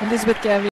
Elizabeth Wielec.